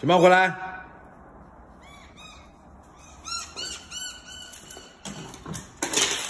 小猫回来。